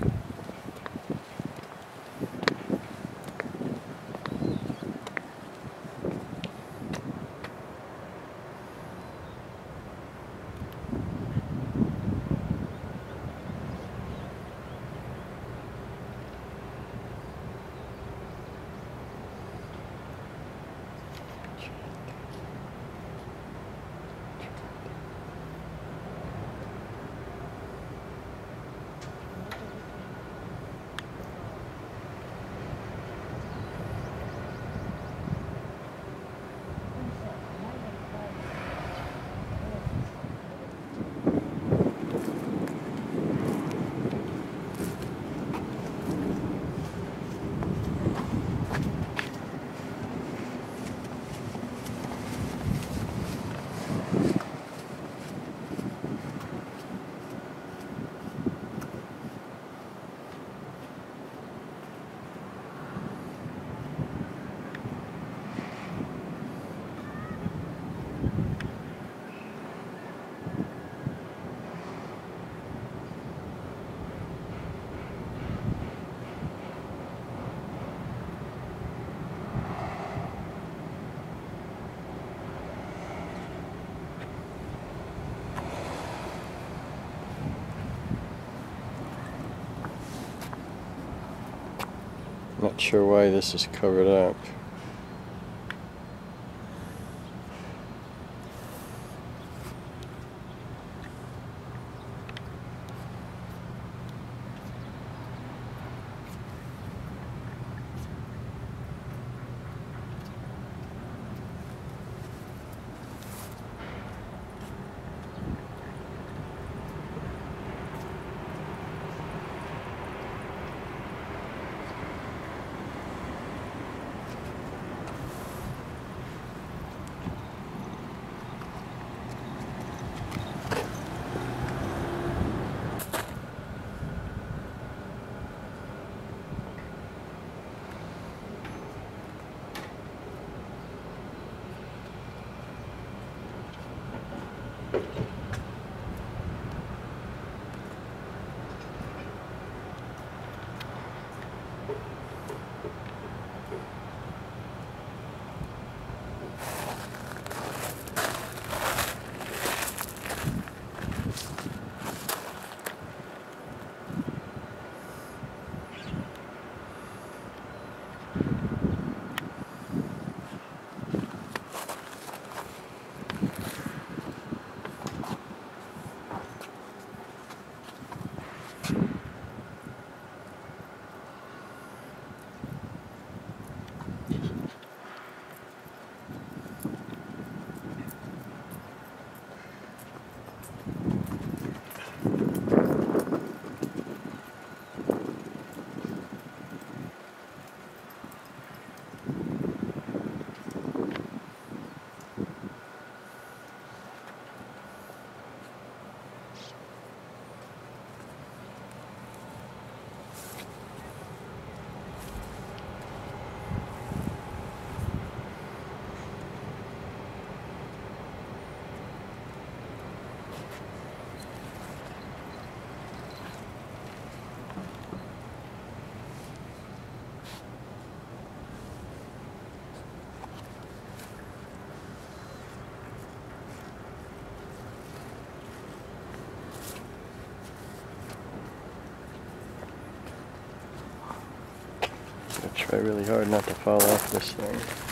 much. Not sure why this is covered up. I try really hard not to fall off this thing.